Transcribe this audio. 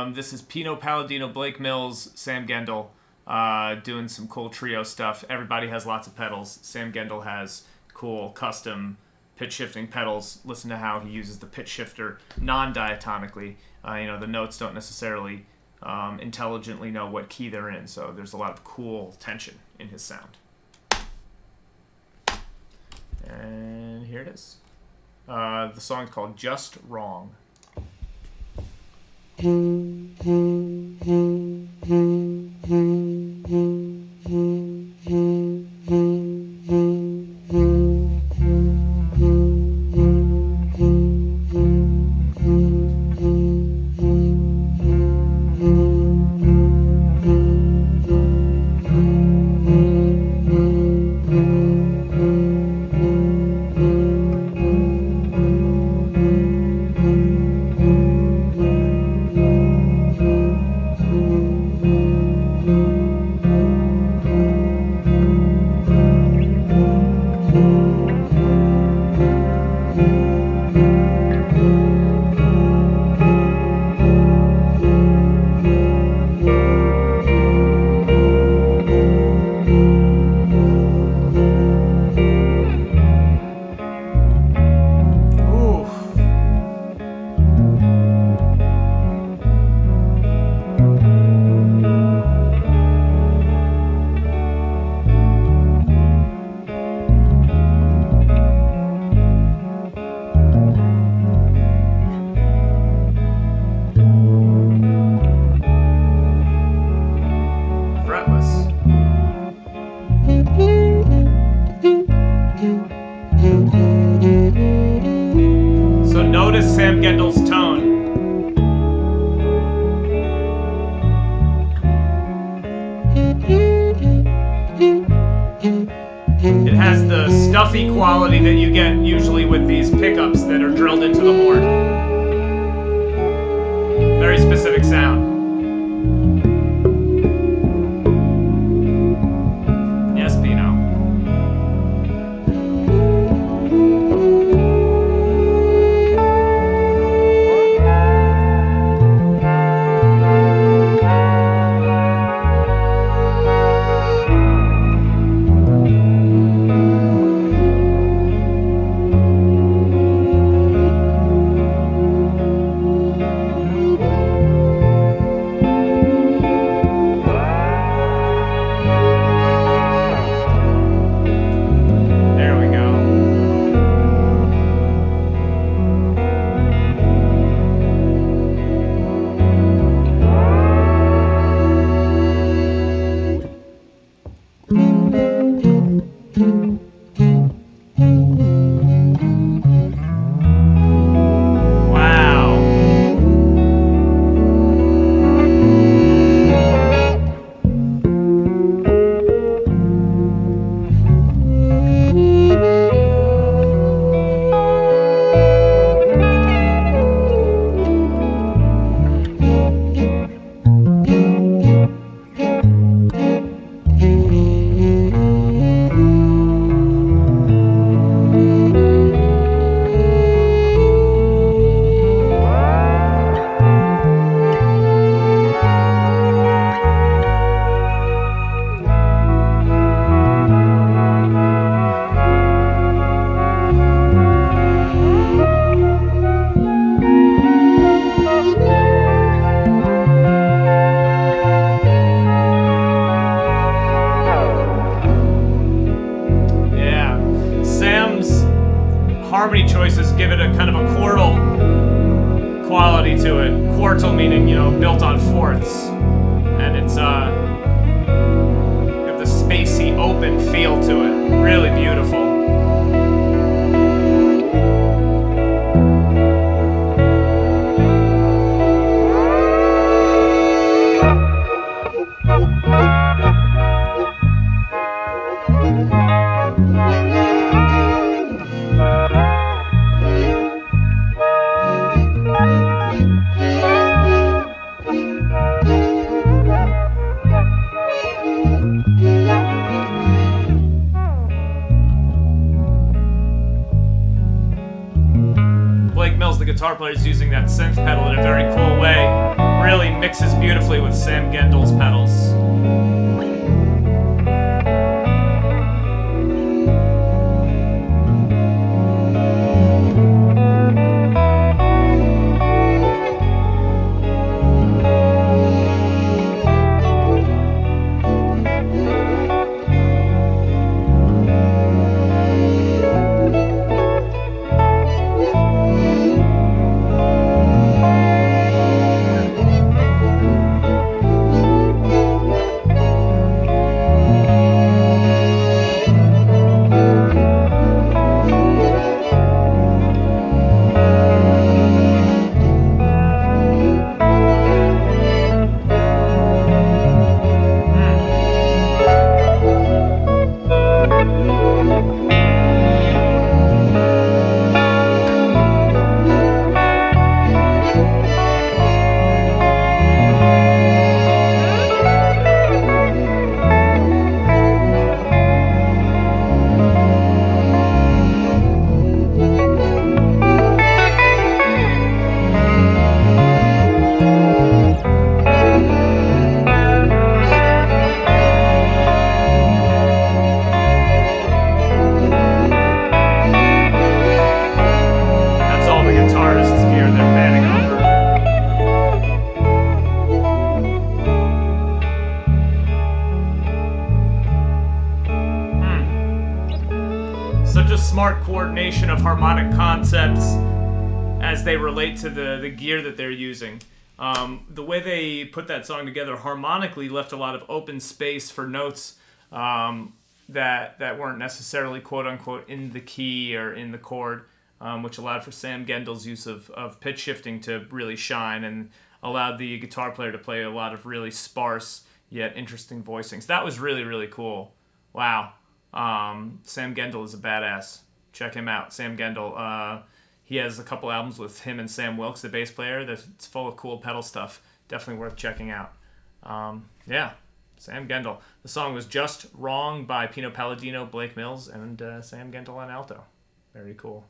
Um, this is Pino Palladino, Blake Mills, Sam Gendel, uh, doing some cool trio stuff. Everybody has lots of pedals. Sam Gendel has cool custom pitch shifting pedals. Listen to how he uses the pitch shifter non-diatonically. Uh, you know, the notes don't necessarily um, intelligently know what key they're in, so there's a lot of cool tension in his sound. And here it is. Uh, the song's called Just Wrong. Ooh. quality that you get usually with these pickups that are drilled into the horn. Kind of a quartal quality to it. Quartal meaning, you know, built on fourths. And it's, uh, got the spacey, open feel to it. Really beautiful. The guitar player, is using that synth pedal in a very cool way. Really mixes beautifully with Sam Gendel's pedals. Such a smart coordination of harmonic concepts as they relate to the, the gear that they're using. Um, the way they put that song together harmonically left a lot of open space for notes um, that that weren't necessarily quote unquote in the key or in the chord, um, which allowed for Sam Gendel's use of, of pitch shifting to really shine and allowed the guitar player to play a lot of really sparse yet interesting voicings. That was really really cool. Wow, um, Sam Gendel is a badass. Check him out, Sam Gendel. Uh, he has a couple albums with him and Sam Wilkes, the bass player. That's full of cool pedal stuff. Definitely worth checking out. Um, yeah, Sam Gendel. The song was Just Wrong by Pino Palladino, Blake Mills, and uh, Sam Gendel on alto. Very cool.